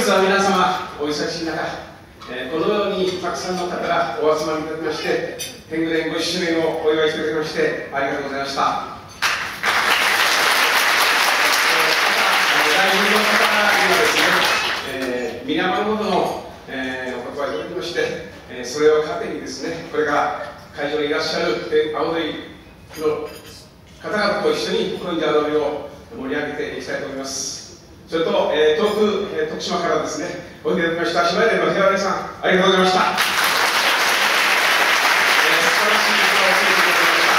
日は皆様お忙しい中、えー、このようにたくさんの方がお集まりいただきまして天狗連50周年をお祝いしていただきましてありがとうございました、えー、来賓の方にはですね皆山のことの、えー、お言葉いただきまして、えー、それを糧にですねこれから会場にいらっしゃる青鳥の方々と一緒にこの踊りを盛り上げていきたいと思います。それと、えー、遠く、えー、徳島からですねおいでいただきました島根の平和さんありがとうございました、えー、素晴らしい歌を教えていただきました、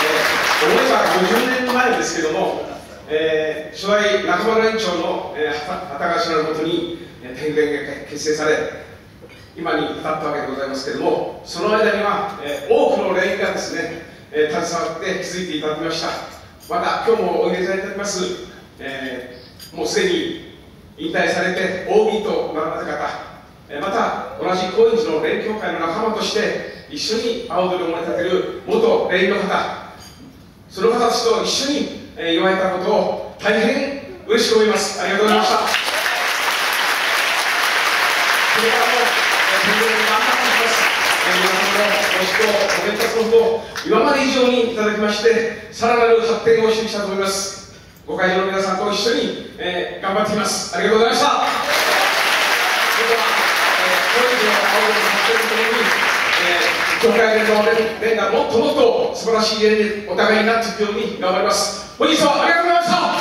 えー、思えば50年前ですけども、えー、初代中村園長の、えー、旗頭のもとに、えー、天狗連が結成され今に至ったわけでございますけれどもその間には、えー、多くの霊がですね、えー、携わって築いていただきました。また今日もおいでいただきます、えー、もうすでに引退されて OB となられた。方、えー、また同じ高円寺の霊協会の仲間として一緒に青鳥を盛り立てる元霊の方。その方たちと一緒に、えー、祝えたことを大変嬉しく思います。ありがとうございました。これからも皆さんのご指導、ご鞭撻のほ今まで以上にいただきまして、さらなる発展を示したと思います。ご会場の皆さんと一緒に、えー、頑張っていきます。ありがとうございました。それでは、えー、高円寺の青森の発展とともに、えー、教会連の連がもっともっと素晴らしい連でお互いになっていくように頑張ります。本日はありがとうございました。